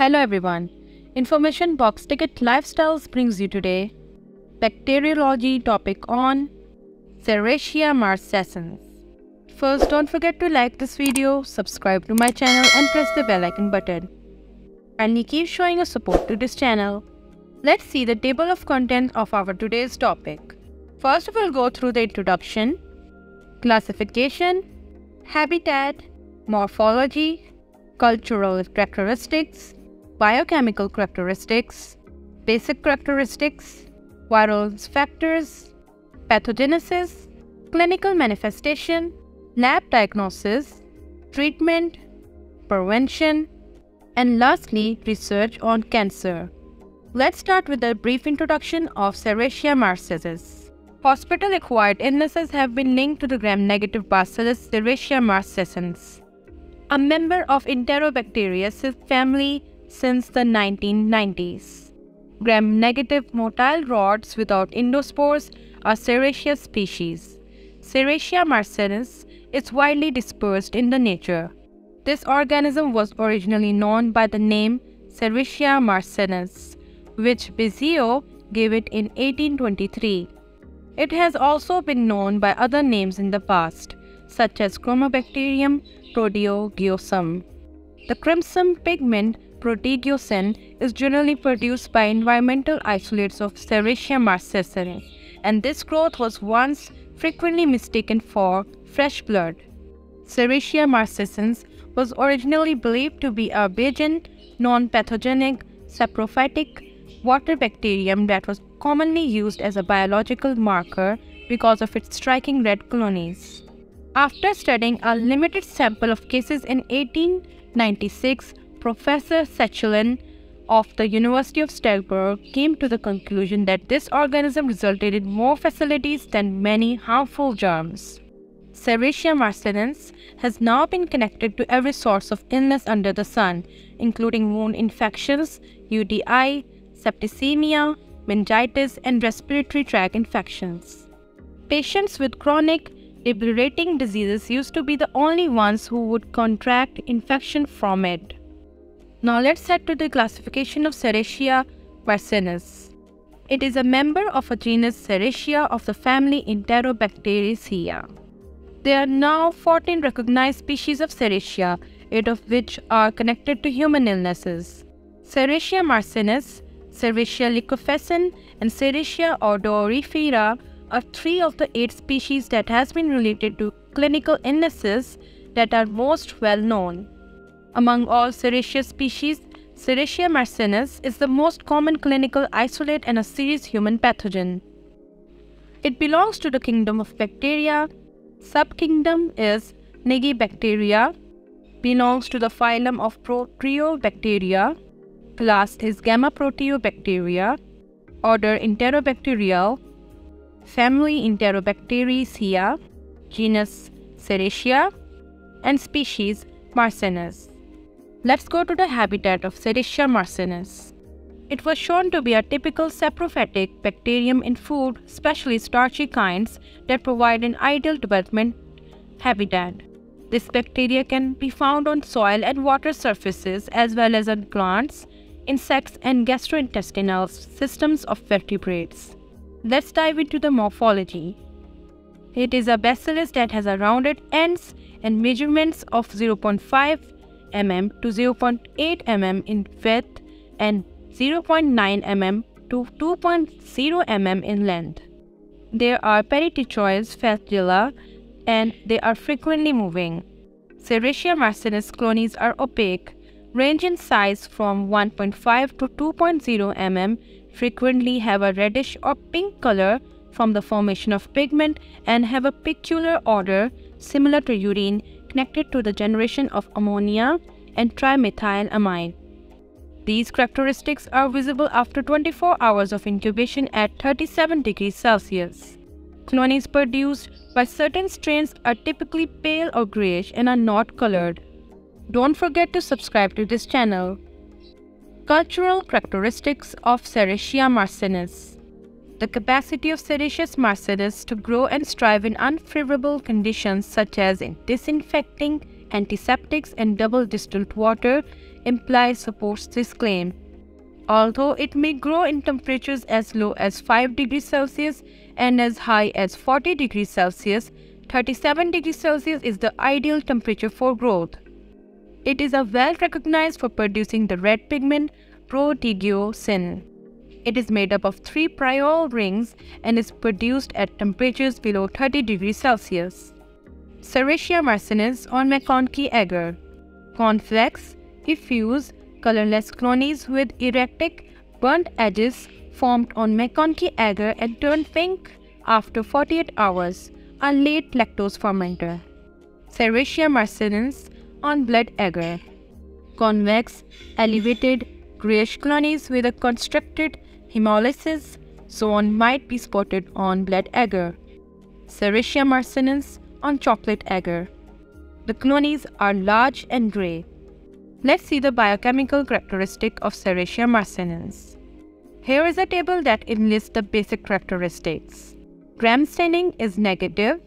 Hello everyone. Information Box Ticket Lifestyles brings you today bacteriology topic on Serratia marcescens. First, don't forget to like this video, subscribe to my channel and press the bell icon button. And keep showing your support to this channel. Let's see the table of contents of our today's topic. First, we'll go through the introduction, classification, habitat, morphology, cultural characteristics, biochemical characteristics, basic characteristics, viral factors, pathogenesis, clinical manifestation, lab diagnosis, treatment, prevention, and lastly, research on cancer. Let's start with a brief introduction of Serratia marcescens. Hospital-acquired illnesses have been linked to the gram-negative bacillus Serratia marcescens, a member of Enterobacteriaceae family since the 1990s. Gram-negative motile rods without endospores are Serratia species. Serratia marcescens is widely dispersed in the nature. This organism was originally known by the name Serratia marcescens, which Bizio gave it in 1823. It has also been known by other names in the past, such as Chromobacterium proteogiosim. The crimson pigment proteogyosin is generally produced by environmental isolates of Serratia marcescens, and this growth was once frequently mistaken for fresh blood. Serratia marcescens was originally believed to be a benign, non-pathogenic, saprophytic water bacterium that was commonly used as a biological marker because of its striking red colonies. After studying a limited sample of cases in 1896, Professor Sechelin of the University of Strasbourg came to the conclusion that this organism resulted in more facilities than many harmful germs. Serratia marcescens has now been connected to every source of illness under the sun, including wound infections, UTI, septicemia, meningitis, and respiratory tract infections. Patients with chronic debilitating diseases used to be the only ones who would contract infection from it. Now let's head to the classification of Serratia marcescens. It is a member of a genus Serratia of the family Enterobacteriaceae. There are now 14 recognized species of Serratia, 8 of which are connected to human illnesses. Serratia marcescens, Serratia leucophasin, and Serratia odorifera are three of the eight species that has been related to clinical illnesses that are most well known. Among all Serratia species, Serratia marcescens is the most common clinical isolate and a serious human pathogen. It belongs to the kingdom of bacteria Subkingdom is Nigibacteria, belongs to the phylum of Proteobacteria. Class is Gamma Proteobacteria. Order Enterobacterial. Family Enterobacteriaceae. Genus Serratia. And species Marcescens. Let's go to the habitat of Serratia marcescens. It was shown to be a typical saprophytic bacterium in food, especially starchy kinds, that provide an ideal development habitat. This bacteria can be found on soil and water surfaces as well as on plants, insects, and gastrointestinal systems of vertebrates. Let's dive into the morphology. It is a bacillus that has a rounded ends and measurements of 0.5 mm to 0.8 mm in width and 0.9 mm to 2.0 mm in length. There are peritrichoid flagella and they are frequently moving. Serratia marcescens colonies are opaque, range in size from 1.5 to 2.0 mm, frequently have a reddish or pink color from the formation of pigment and have a peculiar odor similar to urine connected to the generation of ammonia and trimethylamine. These characteristics are visible after 24 hours of incubation at 37 degrees Celsius. Colonies produced by certain strains are typically pale or grayish and are not colored. Don't forget to subscribe to this channel. Cultural characteristics of Serratia marcescens. The capacity of Serratia marcescens to grow and strive in unfavorable conditions such as in disinfecting, antiseptics and double distilled water implies supports this claim. Although it may grow in temperatures as low as 5 degrees Celsius and as high as 40 degrees Celsius, 37 degrees Celsius is the ideal temperature for growth. It is a well recognized for producing the red pigment protegiosin. It is made up of three priol rings and is produced at temperatures below 30 degrees Celsius. Serratia marcinus on MacConkey agar. Convex, diffuse, colorless clonies with erratic, burnt edges formed on MacConkey agar and turn pink after 48 hours, a late lactose fermenter. Serratia marcinus on blood agar. Convex, elevated, grayish clonies with a constructed hemolysis zone might be spotted on blood agar. Serratia marcinus on chocolate agar. The clonies are large and gray. Let's see the biochemical characteristic of Serratia marcinus. Here is a table that enlists the basic characteristics. Gram staining is negative.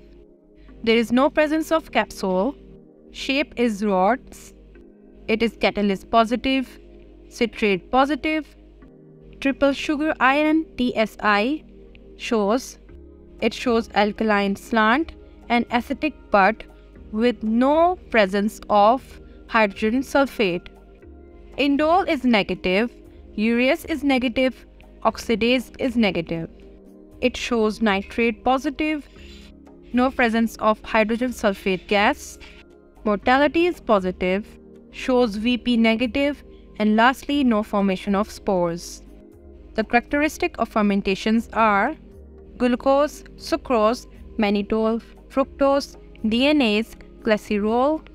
There is no presence of capsule. Shape is rods. It is catalyst positive, citrate positive. Triple sugar ion TSI shows it shows alkaline slant and acetic but with no presence of hydrogen sulfate. Indole is negative, urease is negative, oxidase is negative. It shows nitrate positive, no presence of hydrogen sulfate gas. Motility is positive, shows VP negative, and lastly, no formation of spores. The characteristic of fermentations are glucose, sucrose, mannitol, fructose, DNase, glycerol,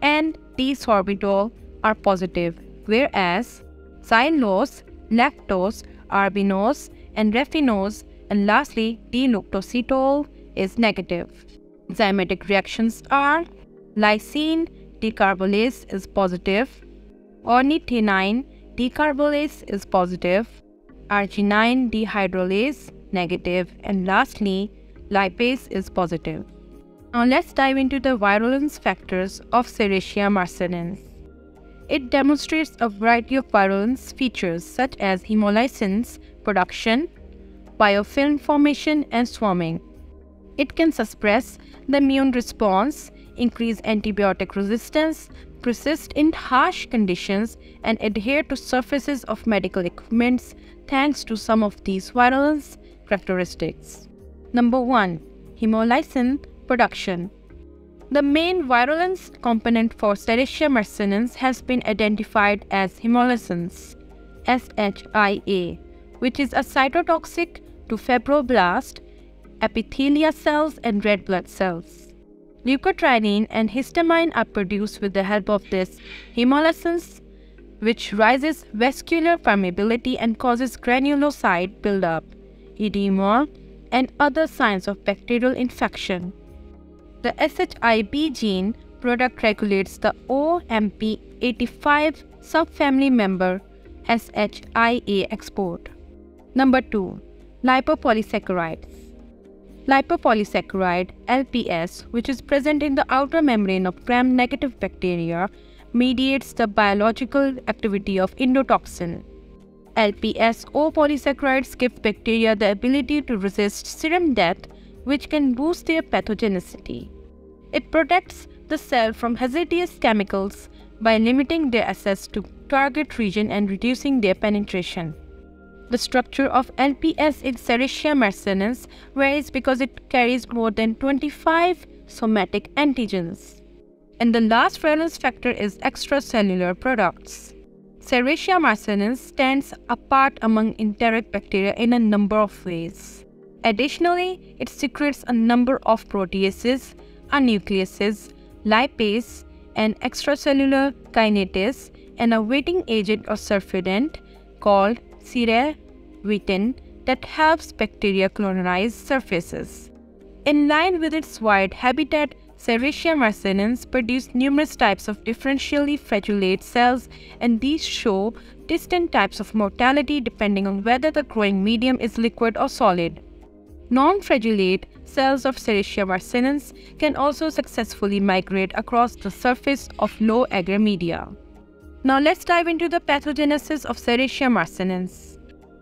and D-sorbitol are positive, whereas xylulose, lactose, ribinose, and raffinose, and lastly D-lactositol is negative. Enzymatic reactions are lysine decarbolase is positive, ornithine decarbolase is positive, arginine dehydrolase negative, and lastly lipase is positive. Now let's dive into the virulence factors of Serratia marcinus. It demonstrates a variety of virulence features such as hemolysins production, biofilm formation, and swarming. It can suppress the immune response, increase antibiotic resistance, persist in harsh conditions, and adhere to surfaces of medical equipments thanks to some of these virulence characteristics. Number 1. Hemolysin production. The main virulence component for Serratia marcinus has been identified as hemolysins, SHIA, which is a cytotoxic to fibroblast, epithelia cells, and red blood cells. Leukotriene and histamine are produced with the help of this hemolysins, which raises vascular permeability and causes granulocyte buildup, edema, and other signs of bacterial infection. The SHIB gene product regulates the OMP85 subfamily member SHIA export. Number 2. Lipopolysaccharides. Lipopolysaccharide LPS, which is present in the outer membrane of gram-negative bacteria, mediates the biological activity of endotoxin. LPS-O polysaccharides give bacteria the ability to resist serum death, which can boost their pathogenicity. It protects the cell from hazardous chemicals by limiting their access to target region and reducing their penetration. The structure of LPS in Serratia marcinus varies because it carries more than 25 somatic antigens. And the last valence factor is extracellular products. Serratia marcinus stands apart among enteric bacteria in a number of ways. Additionally, it secretes a number of proteases, nucleases, lipase, and extracellular kinase and a wetting agent or surfactant called cerevitin that helps bacteria colonize surfaces. In line with its wide habitat, Serratia marcinus produce numerous types of differentially flagellated cells and these show distinct types of mortality depending on whether the growing medium is liquid or solid. Non-flagellate cells of Serratia marcinus can also successfully migrate across the surface of low agar media. Now let's dive into the pathogenesis of Serratia marcinens.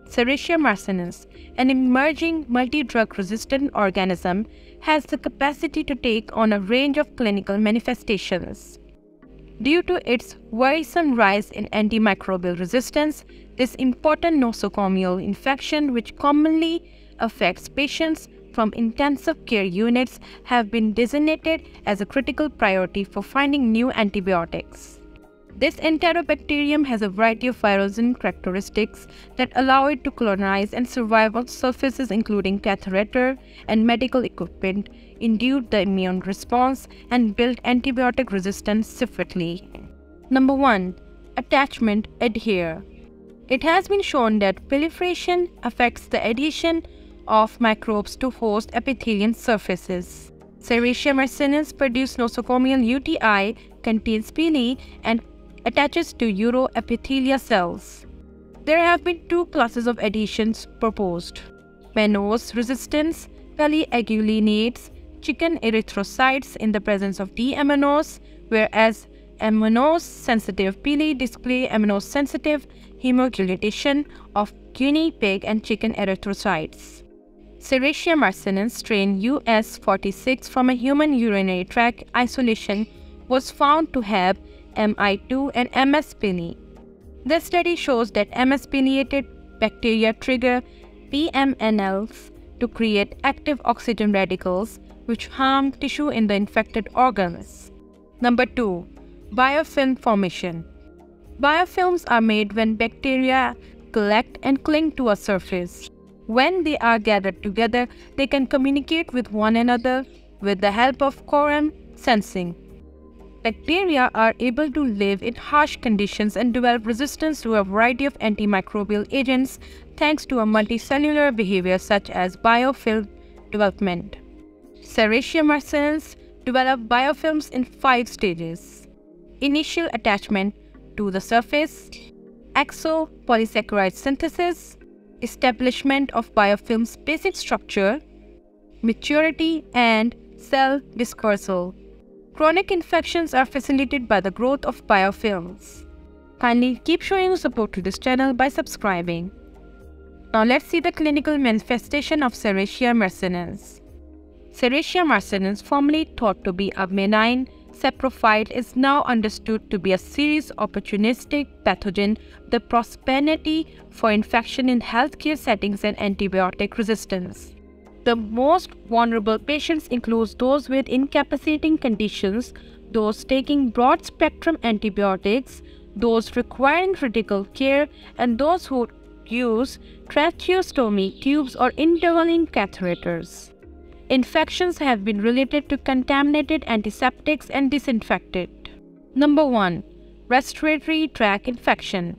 Serratia marcinens, an emerging multi-drug resistant organism, has the capacity to take on a range of clinical manifestations. Due to its worrisome rise in antimicrobial resistance, this important nosocomial infection, which commonly affects patients from intensive care units, have been designated as a critical priority for finding new antibiotics. This enterobacterium has a variety of virulence characteristics that allow it to colonize and survive on surfaces including catheter and medical equipment, induce the immune response, and build antibiotic resistance swiftly. Number 1. Attachment adhere. It has been shown that proliferation affects the adhesion of microbes to host epithelial surfaces. Serratia marcinens produce nosocomial UTI, contains pili, and attaches to uroepithelia cells. There have been two classes of adhesions proposed. Mannose resistance polyagglutinates chicken erythrocytes in the presence of D-ammonose, whereas ammonose sensitive pili display ammonose sensitive hemogglutinin of guinea pig and chicken erythrocytes. Serratia marcinens strain US46 from a human urinary tract isolation was found to have MI2 and MS pili. This study shows that MS pileated bacteria trigger PMNLs to create active oxygen radicals which harm tissue in the infected organs. Number 2. Biofilm formation. Biofilms are made when bacteria collect and cling to a surface. When they are gathered together, they can communicate with one another with the help of quorum sensing. Bacteria are able to live in harsh conditions and develop resistance to a variety of antimicrobial agents thanks to a multicellular behavior such as biofilm development. Serratia marcinens develop biofilms in five stages. Initial attachment to the surface, exopolysaccharide synthesis, establishment of biofilm's basic structure, maturity, and cell dispersal. Chronic infections are facilitated by the growth of biofilms. Kindly keep showing support to this channel by subscribing. Now let's see the clinical manifestation of Serratia marcinens. Serratia marcinens, formerly thought to be a benign saprophyte, is now understood to be a serious opportunistic pathogen the prosperity for infection in healthcare settings and antibiotic resistance. The most vulnerable patients include those with incapacitating conditions, those taking broad spectrum antibiotics, those requiring critical care, and those who use tracheostomy tubes or intervening catheters. Infections have been related to contaminated antiseptics and disinfected. Number 1. Respiratory tract infection.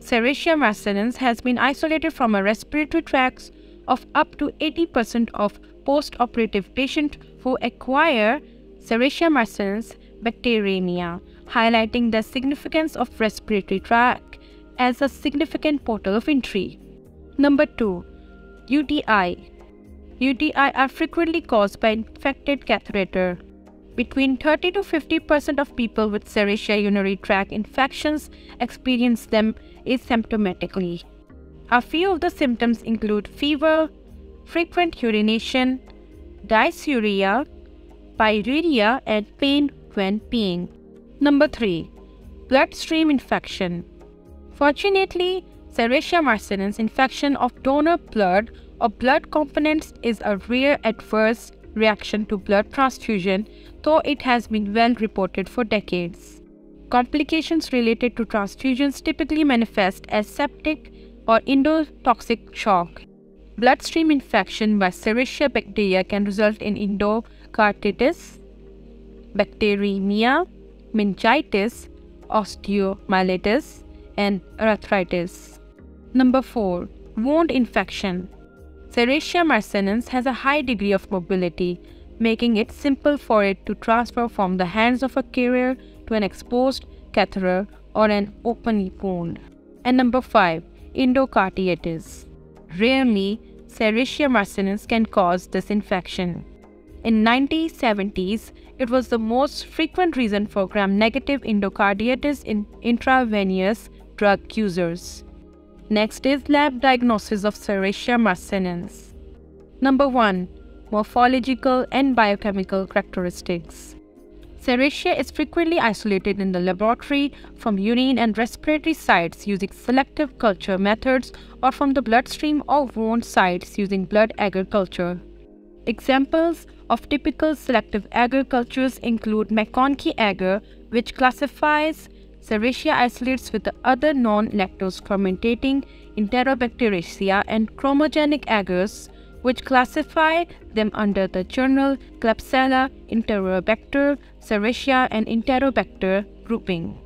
Serratia marcinens has been isolated from a respiratory tract of up to 80% of post-operative patients who acquire Serratia marcinens bacteremia, highlighting the significance of respiratory tract as a significant portal of entry. Number 2. UTI UTI are frequently caused by infected catheter. Between 30 to 50% of people with Serratia urinary tract infections experience them asymptomatically. A few of the symptoms include fever, frequent urination, dysuria, pyuria, and pain when peeing. Number 3. Bloodstream infection. Fortunately, Serratia marcinens infection of donor blood or blood components is a rare adverse reaction to blood transfusion, though it has been well reported for decades. Complications related to transfusions typically manifest as septic or endotoxic shock. Bloodstream infection by Serratia bacteria can result in endocarditis, bacteremia, meningitis, osteomyelitis, and arthritis. Number 4. Wound infection. Serratia marcinens has a high degree of mobility, making it simple for it to transfer from the hands of a carrier to an exposed catheter or an open wound. And number 5 endocarditis. Rarely, Serratia marcinens can cause this infection. In 1970s, it was the most frequent reason for gram-negative endocarditis in intravenous drug users. Next is lab diagnosis of Serratia marcescens. Number 1. Morphological and biochemical characteristics. Serratia is frequently isolated in the laboratory from urine and respiratory sites using selective culture methods or from the bloodstream or wound sites using blood agar culture. Examples of typical selective agar cultures include McConkey agar, which classifies Serratia isolates with the other non-lactose fermentating Enterobacteriaceae and chromogenic agars, which classify them under the journal Klebsiella, Enterobacter, Serratia and Enterobacter grouping.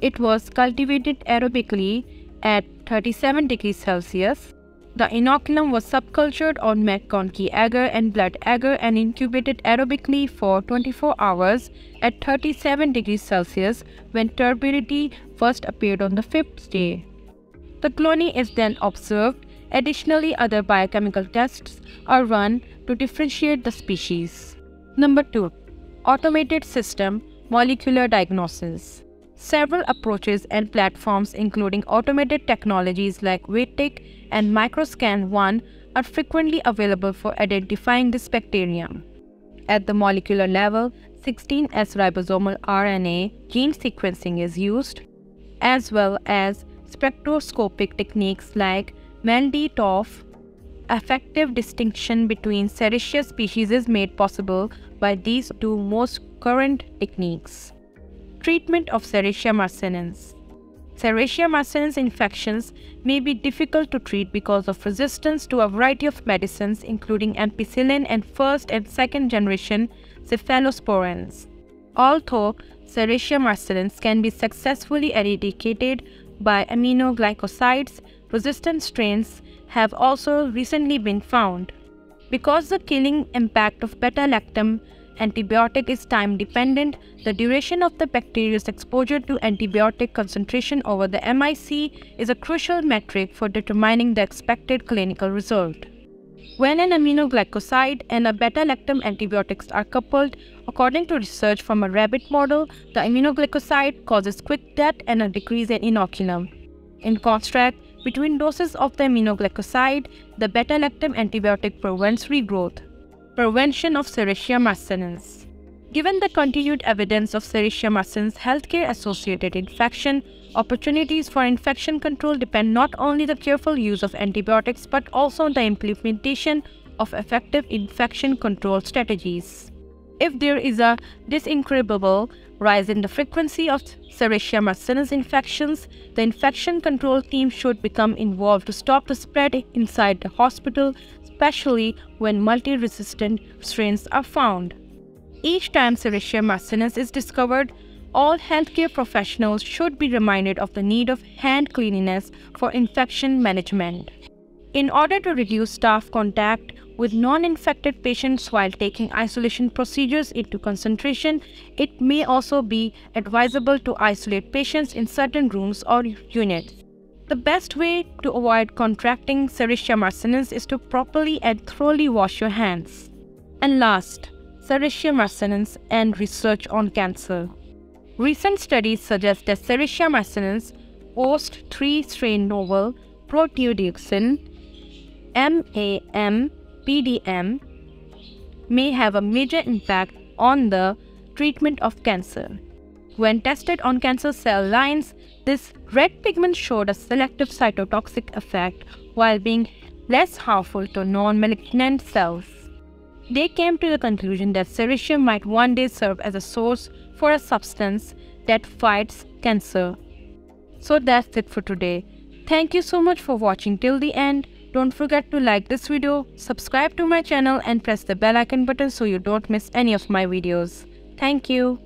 It was cultivated aerobically at 37 degrees Celsius. The inoculum was subcultured on McConkey agar and blood agar and incubated aerobically for 24 hours at 37 degrees Celsius when turbidity first appeared on the fifth day. The colony is then observed Additionally, other biochemical tests are run to differentiate the species. Number 2. Automated System Molecular Diagnosis Several approaches and platforms including automated technologies like WAITIQ and Microscan-1 are frequently available for identifying this bacterium. At the molecular level, 16S ribosomal RNA gene sequencing is used, as well as spectroscopic techniques like Mandelbrot effective distinction between Serratia species is made possible by these two most current techniques. Treatment of Serratia marcescens Serratia marcescens infections may be difficult to treat because of resistance to a variety of medicines including ampicillin and first and second generation cephalosporins. Although Serratia marcescens can be successfully eradicated by aminoglycosides, resistant strains have also recently been found. Because the killing impact of beta-lactam antibiotic is time dependent, the duration of the bacteria's exposure to antibiotic concentration over the MIC is a crucial metric for determining the expected clinical result. When an aminoglycoside and a beta-lactam antibiotics are coupled, according to research from a rabbit model, the aminoglycoside causes quick death and a decrease in inoculum. In contrast, between doses of the aminoglycoside, the beta-lactam antibiotic prevents regrowth. Prevention of Serratia marcescens Given the continued evidence of Serratia marcescens healthcare-associated infection, opportunities for infection control depend not only the careful use of antibiotics but also on the implementation of effective infection control strategies. If there is a disincredible rise in the frequency of Serratia marcescens infections, the infection control team should become involved to stop the spread inside the hospital, especially when multi-resistant strains are found. Each time Serratia marcescens is discovered, all healthcare professionals should be reminded of the need of hand cleanliness for infection management. In order to reduce staff contact with non-infected patients while taking isolation procedures into concentration, it may also be advisable to isolate patients in certain rooms or units. The best way to avoid contracting Serratia marcescens is to properly and thoroughly wash your hands. And last, Serratia marcescens and research on cancer. Recent studies suggest that Serratia marcescens host three-strain novel proteodioxin MAM PDM may have a major impact on the treatment of cancer. When tested on cancer cell lines, this red pigment showed a selective cytotoxic effect while being less harmful to non-malignant cells. They came to the conclusion that serratia might one day serve as a source for a substance that fights cancer. So that's it for today. Thank you so much for watching till the end. Don't forget to like this video, subscribe to my channel and press the bell icon button so you don't miss any of my videos. Thank you.